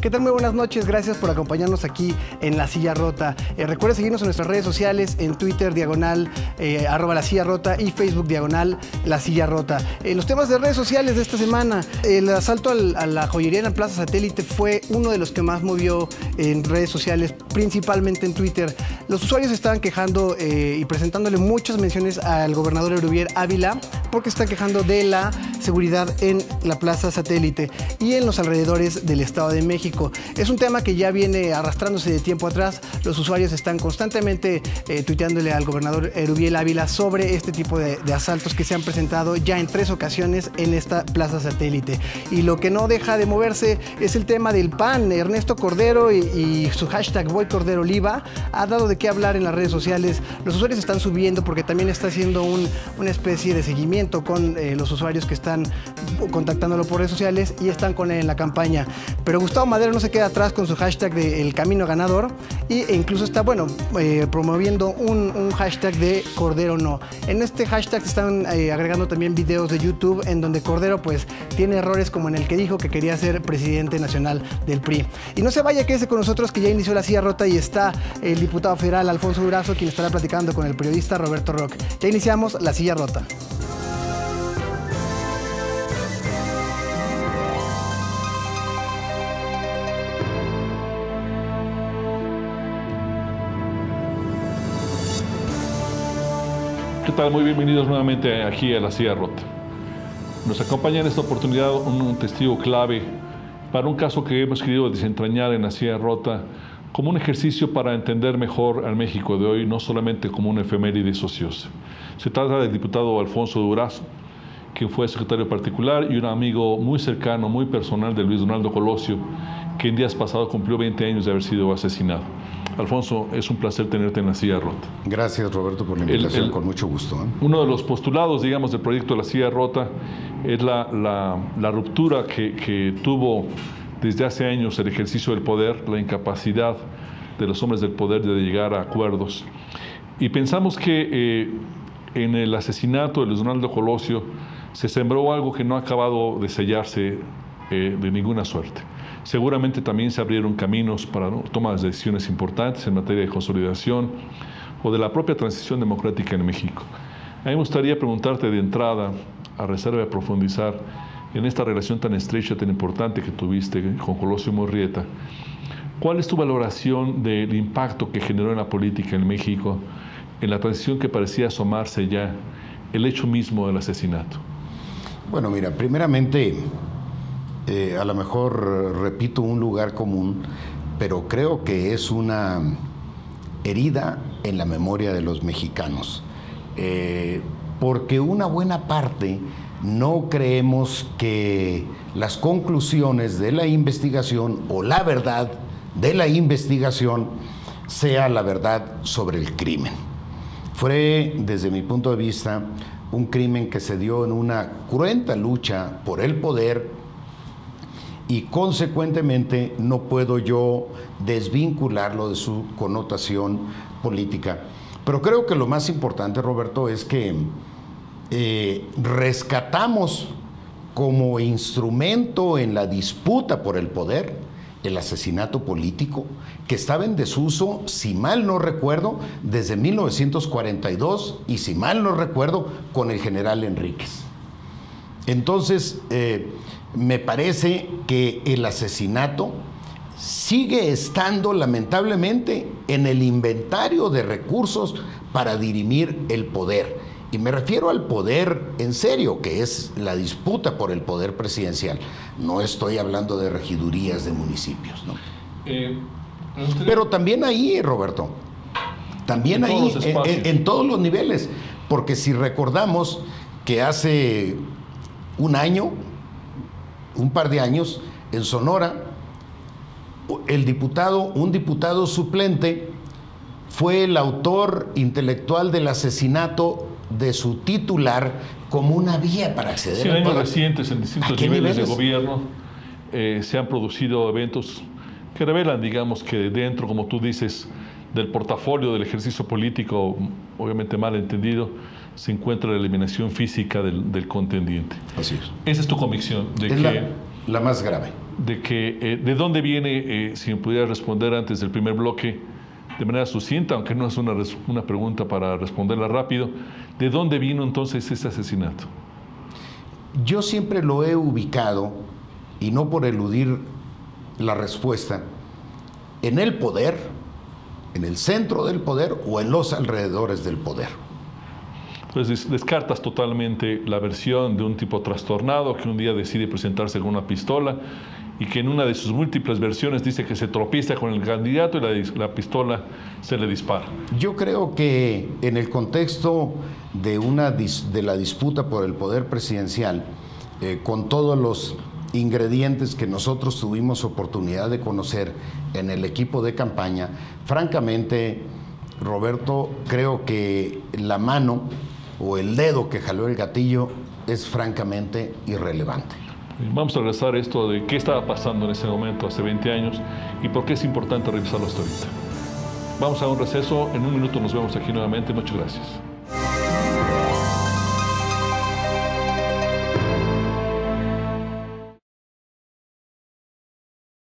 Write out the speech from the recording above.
¿Qué tal? Muy buenas noches, gracias por acompañarnos aquí en La Silla Rota. Eh, recuerda seguirnos en nuestras redes sociales, en Twitter, diagonal, eh, arroba La Silla Rota y Facebook, diagonal, La Silla Rota. Eh, los temas de redes sociales de esta semana, el asalto al- a la joyería en la Plaza Satélite fue uno de los que más movió en redes sociales, principalmente en Twitter. Los usuarios estaban quejando eh, y presentándole muchas menciones al gobernador Erubier Ávila porque están quejando de la seguridad en la Plaza Satélite y en los alrededores del Estado de México. Es un tema que ya viene arrastrándose de tiempo atrás. Los usuarios están constantemente eh, tuiteándole al gobernador Erubiel Ávila sobre este tipo de, asaltos que se han presentado ya en tres ocasiones en esta Plaza Satélite. Y lo que no deja de moverse es el tema del PAN. Ernesto Cordero y, su hashtag Voy Cordero Oliva ha dado de qué hablar en las redes sociales. Los usuarios están subiendo porque también está haciendo un- una especie de seguimiento con eh, los usuarios que están contactándolo por redes sociales y están con él en la campaña. Pero Gustavo Madero no se queda atrás con su hashtag de El Camino Ganador y, e incluso está, bueno, eh, promoviendo un, un hashtag de Cordero No. En este hashtag se están eh, agregando también videos de YouTube en donde Cordero pues tiene errores como en el que dijo que quería ser presidente nacional del PRI. Y no se vaya, quédese con nosotros que ya inició la silla rota y está el diputado federal Alfonso Durazo quien estará platicando con el periodista Roberto Rock. Ya iniciamos la silla rota. ¿Qué tal? Muy bienvenidos nuevamente aquí a la Silla Rota. Nos acompaña en esta oportunidad un, testigo clave para un caso que hemos querido desentrañar en la Silla Rota como un ejercicio para entender mejor al México de hoy, no solamente como una efeméride sociosa. Se trata del diputado Alfonso Durazo, quien fue secretario particular y un amigo muy cercano, muy personal de Luis Donaldo Colosio, que en días pasados cumplió 20 años de haber sido asesinado. Alfonso, es un placer tenerte en la Silla Rota. Gracias Roberto por la El- invitación, el- con mucho gusto. ¿eh? Uno de los postulados, digamos, del proyecto de la silla rota es la, la- la ruptura que, que tuvo desde hace años el ejercicio del poder, la incapacidad de los hombres del poder de llegar a acuerdos. Y pensamos que eh, en el asesinato de Luis Donaldo Colosio se sembró algo que no ha acabado de sellarse eh, de ninguna suerte. Seguramente también se abrieron caminos para tomas de decisiones importantes en materia de consolidación o de la propia transición democrática en México. A mí me gustaría preguntarte de entrada, a reserva de profundizar en esta relación tan estrecha, tan importante que tuviste con Colosio Morrieta, ¿cuál es tu valoración del impacto que generó en la política en México, en la transición que parecía asomarse ya, el hecho mismo del asesinato? Bueno, mira, primeramente, a lo mejor repito un lugar común, pero creo que es una herida en la memoria de los mexicanos. Eh, porque una buena parte no creemos que las conclusiones de la investigación o la verdad de la investigación sea la verdad sobre el crimen. Fue, desde mi punto de vista, un crimen que se dio en una cruenta lucha por el poder y consecuentemente no puedo yo desvincularlo de su connotación política. Pero creo que lo más importante, Roberto, es que eh, rescatamos como instrumento en la disputa por el poder el asesinato político que estaba en desuso, si mal no recuerdo, desde 1942 y si mal no recuerdo, con el general Enríquez. Entonces, eh, me parece que el asesinato sigue estando lamentablemente en el inventario de recursos para dirimir el poder. Y me refiero al poder en serio, que es la disputa por el poder presidencial. No estoy hablando de regidurías de municipios, ¿no? Pero también ahí, Roberto, también En ahí, todos los en, espacios. en- en todos los niveles, porque si recordamos que hace un año, un par de años, en Sonora, el diputado, un diputado suplente, fue el autor intelectual del asesinato de su titular como una vía para acceder Sí, en años recientes, en distintos ¿A qué niveles, de niveles? gobierno, eh, se han producido eventos que revelan, digamos, que dentro, como tú dices, del portafolio del ejercicio político, obviamente mal entendido, se encuentra la eliminación física del, del contendiente. Así es. Esa es tu convicción, de Es que la, la más grave. de que eh, de dónde viene, eh, si me pudiera responder antes del primer bloque, de manera sucinta, aunque no es una, una pregunta para responderla rápido, ¿de dónde vino entonces ese asesinato? Yo siempre lo he ubicado, y no por eludir la respuesta, en el poder, en el centro del poder o en los alrededores del poder. Entonces descartas totalmente la versión de un tipo trastornado que un día decide presentarse con una pistola y que en una de sus múltiples versiones dice que se tropieza con el candidato y la, pistola se le dispara. Yo creo que en el contexto de, una, de la disputa por el poder presidencial, eh, con todos los ingredientes que nosotros tuvimos oportunidad de conocer en el equipo de campaña, francamente, Roberto, creo que la mano o el dedo que jaló el gatillo es francamente irrelevante. Vamos a regresar a esto de qué estaba pasando en ese momento, hace 20 años, y por qué es importante revisarlo hasta ahorita. Vamos a un receso, en un minuto nos vemos aquí nuevamente, muchas gracias.